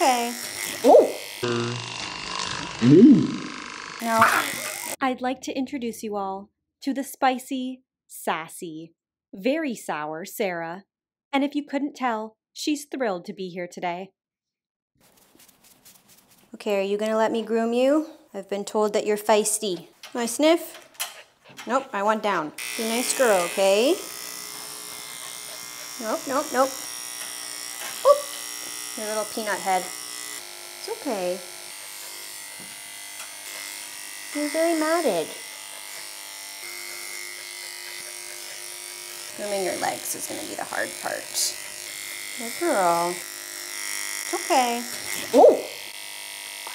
okay. Oh! No. I'd like to introduce you all to the spicy, sassy, very sour Sarah. And if you couldn't tell, she's thrilled to be here today. Okay, are you gonna let me groom you? I've been told that you're feisty. Want I sniff? Nope, I want down. Be a nice girl, okay? Nope, nope, nope. Your little peanut head. It's okay. You're very matted. Grooming your legs is gonna be the hard part. Good girl. It's okay. Oh!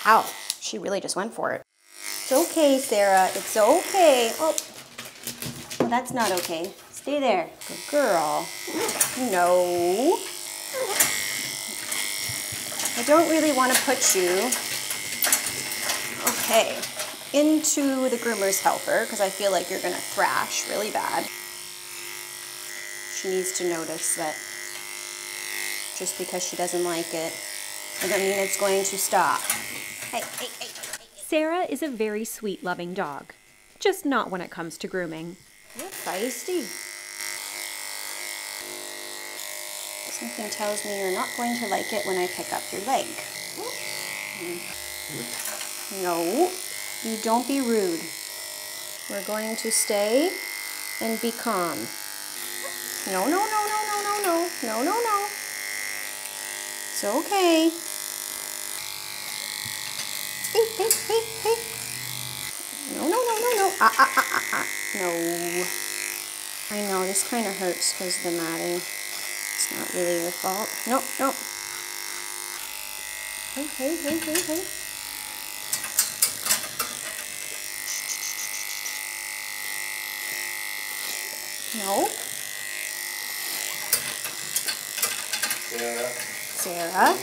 Wow, she really just went for it. It's okay, Sarah. It's okay. Oh, well, that's not okay. Stay there. Good girl. No. I don't really want to put you, okay, into the groomer's helper because I feel like you're going to thrash really bad. She needs to notice that just because she doesn't like it doesn't mean it's going to stop. Hey, hey, hey, Sarah is a very sweet, loving dog, just not when it comes to grooming. You're feisty. Something tells me you're not going to like it when I pick up your leg. No, you don't be rude. We're going to stay and be calm. No, no, no, no, no, no, no, no, no, no. It's okay. Hey, hey, hey, hey. No, no, no, no, no. Ah, ah, ah, ah, ah. No. I know, this kind of hurts because of the matting. It's not really your fault. Nope, nope. Hey, hey, hey, hey, hey. No. Sarah, Sarah.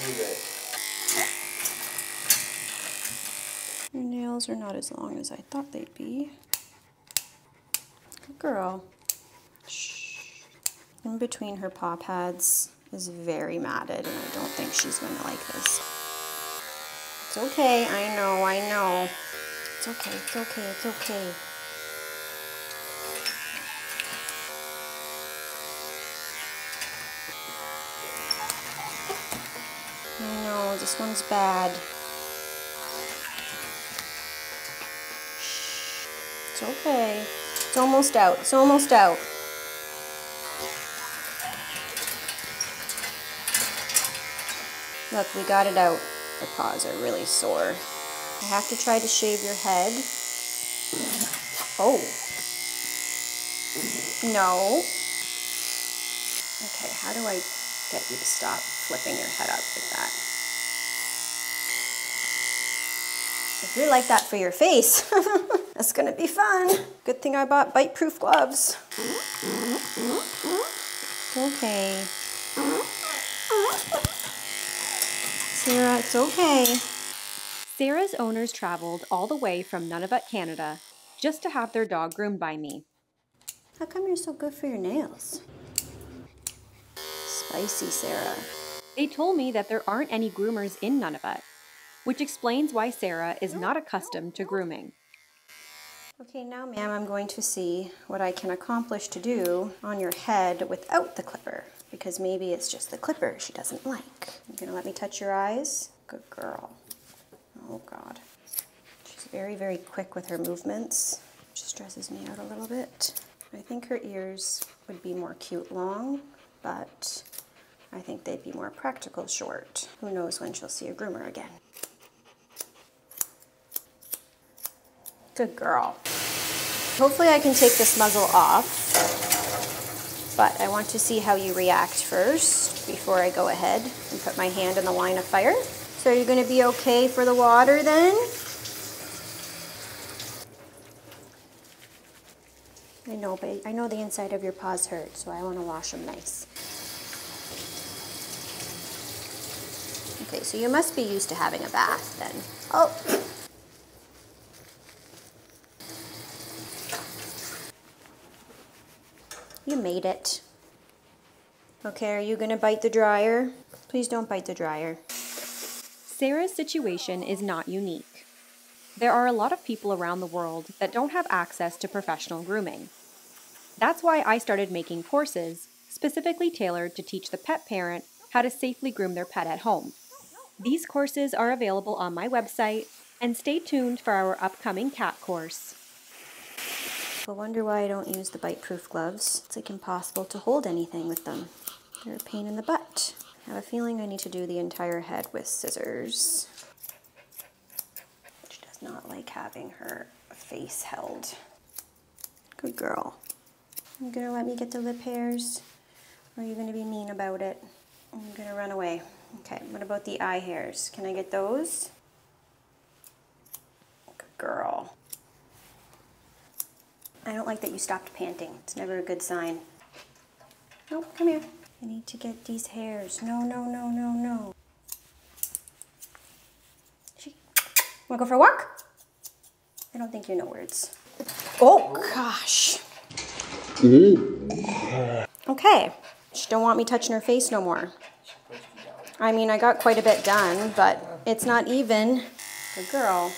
Your nails are not as long as I thought they'd be. Good girl. Shh. In between her paw pads is very matted, and I don't think she's going to like this. It's okay. I know. I know. It's okay. It's okay. It's okay. I know. This one's bad. It's okay. It's almost out. It's almost out. Look, we got it out. The paws are really sore. I have to try to shave your head. Oh. No. Okay, how do I get you to stop flipping your head up like that? If you're like that for your face, that's gonna be fun. Good thing I bought bite-proof gloves. Okay. Sarah, it's okay. Sarah's owners traveled all the way from Nunavut, Canada, just to have their dog groomed by me. How come you're so good for your nails? Spicy, Sarah. They told me that there aren't any groomers in Nunavut, which explains why Sarah is not accustomed to grooming. Okay, now, ma'am, I'm going to see what I can accomplish to do on your head without the clipper, because maybe it's just the clipper she doesn't like. You gonna let me touch your eyes? Good girl. Oh, God. She's very, very quick with her movements, She stresses me out a little bit. I think her ears would be more cute long, but I think they'd be more practical short. Who knows when she'll see a groomer again. Good girl. Hopefully I can take this muzzle off, but I want to see how you react first before I go ahead and put my hand in the line of fire. So are you gonna be okay for the water then? I know, but I know the inside of your paws hurt, so I wanna wash them nice. Okay, so you must be used to having a bath then. Oh, You made it. Okay, are you gonna bite the dryer? Please don't bite the dryer. Sarah's situation is not unique. There are a lot of people around the world that don't have access to professional grooming. That's why I started making courses specifically tailored to teach the pet parent how to safely groom their pet at home. These courses are available on my website, and stay tuned for our upcoming cat course. I wonder why I don't use the bite-proof gloves. It's like impossible to hold anything with them. They're a pain in the butt. I have a feeling I need to do the entire head with scissors. She does not like having her face held. Good girl. You gonna let me get the lip hairs? Or are you gonna be mean about it? I'm gonna run away. Okay, what about the eye hairs? Can I get those? Good girl. I don't like that you stopped panting. It's never a good sign. Nope, come here. I need to get these hairs. No, no, no, no, no. She, wanna go for a walk? I don't think you know words. Oh gosh. Okay. She don't want me touching her face no more. I mean, I got quite a bit done, but it's not even. Good girl.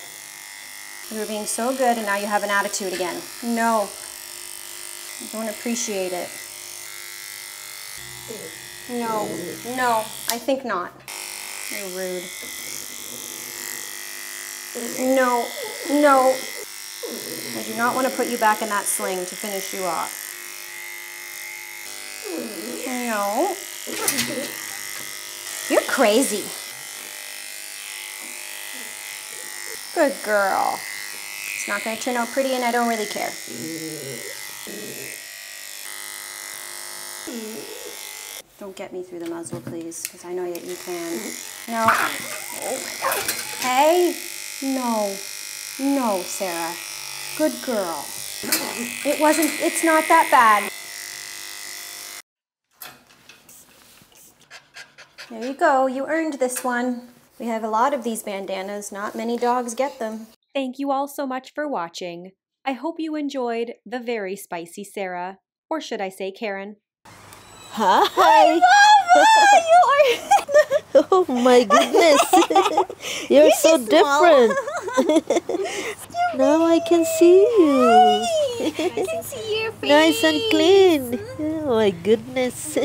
You were being so good and now you have an attitude again. No. I don't appreciate it. No, no, I think not. You're rude. No, no. I do not want to put you back in that sling to finish you off. No. You're crazy. Good girl. Not going to turn out pretty and I don't really care. Don't get me through the muzzle, please, because I know that you can. No. Hey. No. No, Sarah. Good girl. It wasn't, it's not that bad. There you go. You earned this one. We have a lot of these bandanas. Not many dogs get them. Thank you all so much for watching. I hope you enjoyed the very spicy Sarah, or should I say Karen. Hi. oh my goodness. You're so different. now I can see you. I can see your face. Nice and clean. Oh my goodness.